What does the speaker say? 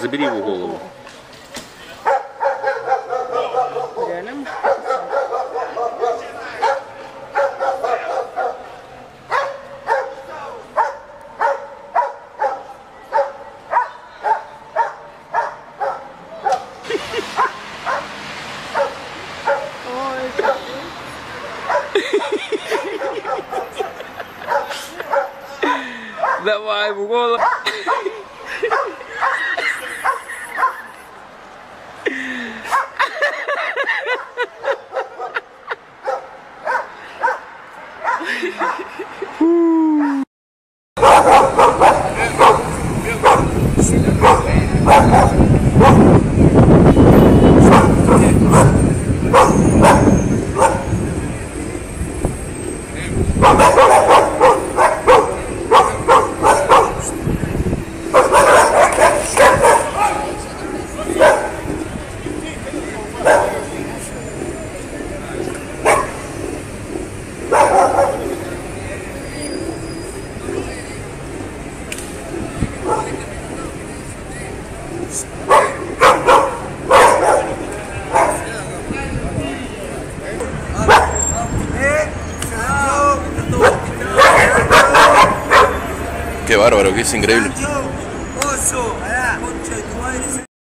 Забери его голову. Давай в голову. Qué bárbaro, que es increíble.